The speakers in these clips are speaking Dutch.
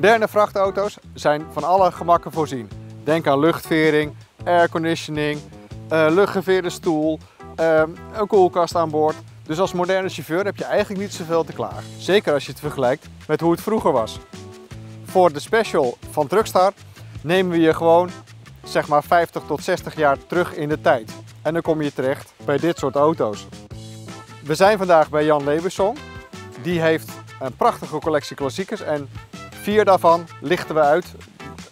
Moderne vrachtauto's zijn van alle gemakken voorzien. Denk aan luchtvering, airconditioning, uh, luchtgeveerde stoel, uh, een koelkast aan boord. Dus als moderne chauffeur heb je eigenlijk niet zoveel te klagen. Zeker als je het vergelijkt met hoe het vroeger was. Voor de special van Truckstar nemen we je gewoon zeg maar 50 tot 60 jaar terug in de tijd. En dan kom je terecht bij dit soort auto's. We zijn vandaag bij Jan Lebersson. Die heeft een prachtige collectie klassiekers en vier daarvan lichten we uit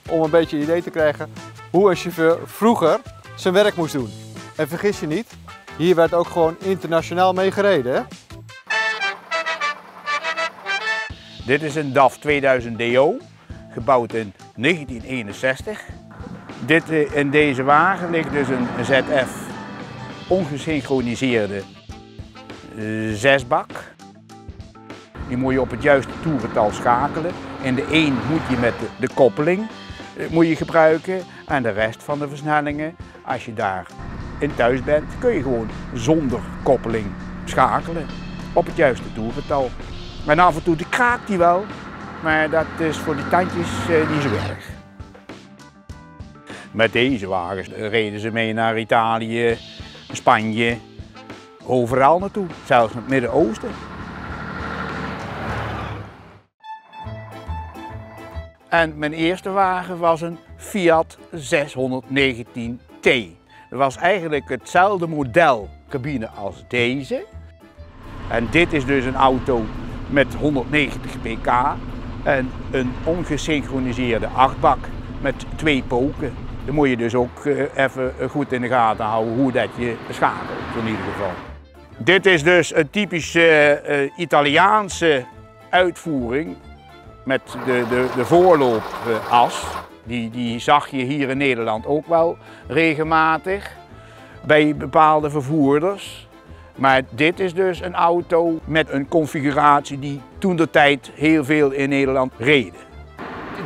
om een beetje idee te krijgen hoe een chauffeur vroeger zijn werk moest doen. En vergis je niet, hier werd ook gewoon internationaal mee gereden. Dit is een DAF 2000 DO, gebouwd in 1961. Dit, eh, in deze wagen ligt dus een ZF ongesynchroniseerde eh, zesbak. Die moet je op het juiste toerental schakelen. In de een moet je met de, koppeling eh, moet je gebruiken en de rest van de versnellingen, als je daar in thuis bent, kun je gewoon zonder koppeling schakelen op het juiste toerental. En af en toe kraakt die wel, maar dat is voor die tandjes niet zo erg. Met deze wagens reden ze mee naar Italië, Spanje, overal naartoe, zelfs het Midden-Oosten. En mijn eerste wagen was een Fiat 619T. Dat was eigenlijk hetzelfde model cabine als deze. En dit is dus een auto met 190 pk en een ongesynchroniseerde achtbak met twee poken. Dan moet je dus ook eh, even goed in de gaten houden hoe dat je schakelt in ieder geval. Dit is dus een typische uh, Italiaanse uitvoering met de, de, de voorloopas. Die, die zag je hier in Nederland ook wel regelmatig bij bepaalde vervoerders. Maar dit is dus een auto met een configuratie die toen de tijd heel veel in Nederland reden.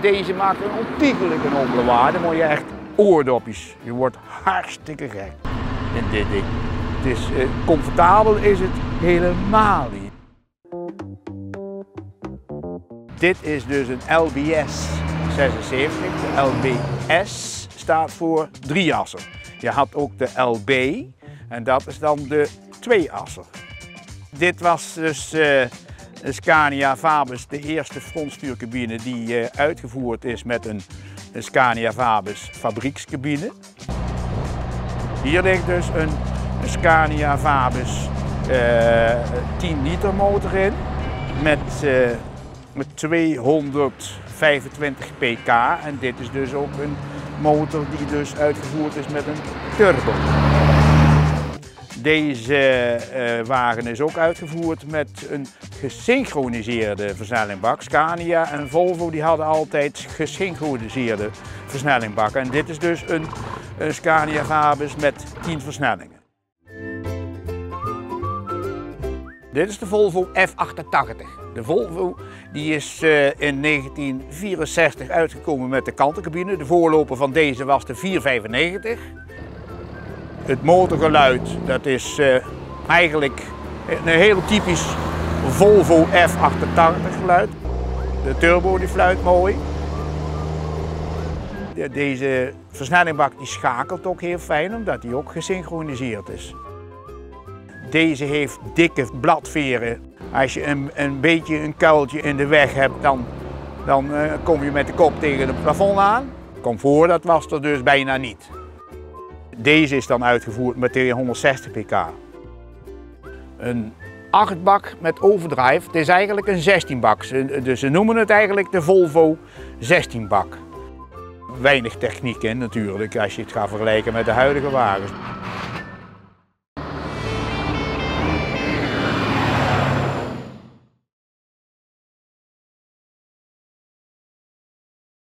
Deze maakt een ontiegelijk een waarde, moet je echt oordopjes. Je wordt hartstikke gek in dit ding. Het is, eh, comfortabel is het helemaal niet. Dit is dus een LBS 76. De LBS staat voor drieasser. Je had ook de LB en dat is dan de tweeasser. Dit was dus uh, Scania Fabus, de eerste frontstuurcabine die uh, uitgevoerd is met een Scania Vabis fabriekscabine. Hier ligt dus een, Scania uh, 10 liter motor in met, met 225 pk en dit is dus ook een motor die dus uitgevoerd is met een turbo. Deze uh, wagen is ook uitgevoerd met een gesynchroniseerde versnellingbak. Scania en Volvo die hadden altijd gesynchroniseerde versnellingbakken. En dit is dus een, een Scania Fabus met 10 versnellingen. Dit is de Volvo F88. De Volvo die is uh, in 1964 uitgekomen met de kantencabine. De voorloper van deze was de 495. Het motorgeluid, dat is uh, eigenlijk een heel typisch Volvo F88 geluid. De turbo die fluit mooi. Deze versnellingbak die schakelt ook heel fijn omdat die ook gesynchroniseerd is. Deze heeft dikke bladveren. Als je een, een beetje een kuiltje in de weg hebt, dan, dan uh, kom je met de kop tegen het plafond aan. Comfort dat was er dus bijna niet. Deze is dan uitgevoerd met 160 pk. Een 8-bak met overdrive. Het is eigenlijk een 16-bak. Dus ze noemen het eigenlijk de Volvo 16-bak. Weinig techniek in natuurlijk als je het gaat vergelijken met de huidige wagens.